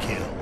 kill.